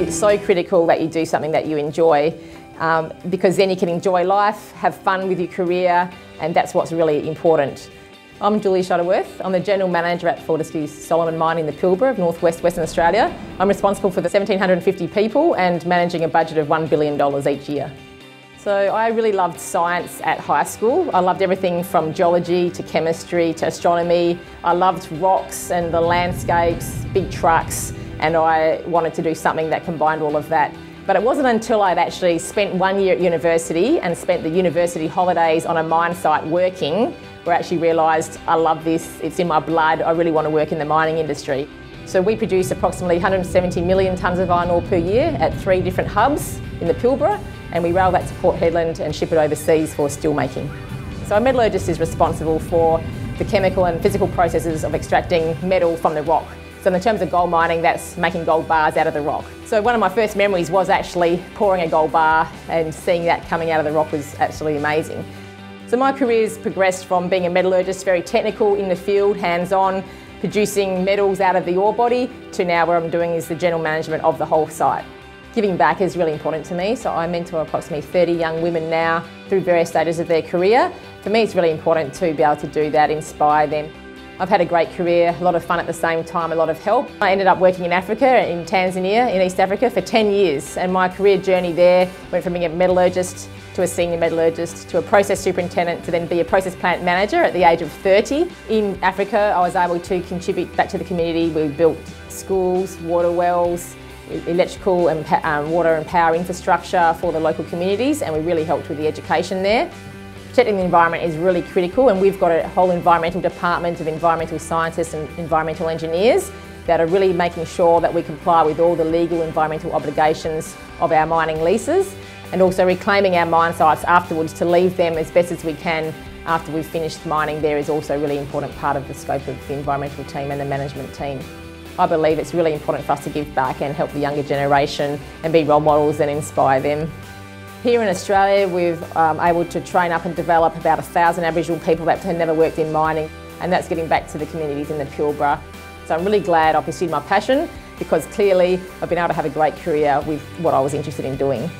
It's so critical that you do something that you enjoy um, because then you can enjoy life, have fun with your career, and that's what's really important. I'm Julie Shuttleworth. I'm the General Manager at Fortescue Solomon Mine in the Pilbara of Northwest Western Australia. I'm responsible for the 1,750 people and managing a budget of $1 billion each year. So I really loved science at high school. I loved everything from geology to chemistry to astronomy. I loved rocks and the landscapes, big trucks, and I wanted to do something that combined all of that. But it wasn't until I'd actually spent one year at university and spent the university holidays on a mine site working where I actually realised I love this, it's in my blood, I really want to work in the mining industry. So we produce approximately 170 million tonnes of iron ore per year at three different hubs in the Pilbara and we rail that to Port Hedland and ship it overseas for steel making. So a metallurgist is responsible for the chemical and physical processes of extracting metal from the rock so in terms of gold mining, that's making gold bars out of the rock. So one of my first memories was actually pouring a gold bar and seeing that coming out of the rock was absolutely amazing. So my career's progressed from being a metallurgist, very technical in the field, hands-on, producing metals out of the ore body, to now what I'm doing is the general management of the whole site. Giving back is really important to me, so I mentor approximately 30 young women now through various stages of their career. For me, it's really important to be able to do that, inspire them. I've had a great career, a lot of fun at the same time, a lot of help. I ended up working in Africa, in Tanzania, in East Africa for 10 years and my career journey there went from being a metallurgist to a senior metallurgist to a process superintendent to then be a process plant manager at the age of 30. In Africa I was able to contribute back to the community. We built schools, water wells, electrical and um, water and power infrastructure for the local communities and we really helped with the education there. Protecting the environment is really critical and we've got a whole environmental department of environmental scientists and environmental engineers that are really making sure that we comply with all the legal environmental obligations of our mining leases and also reclaiming our mine sites afterwards to leave them as best as we can after we've finished mining there is also a really important part of the scope of the environmental team and the management team. I believe it's really important for us to give back and help the younger generation and be role models and inspire them. Here in Australia, we've um, able to train up and develop about a thousand Aboriginal people that have never worked in mining, and that's getting back to the communities in the Pilbara. So I'm really glad I pursued my passion because clearly I've been able to have a great career with what I was interested in doing.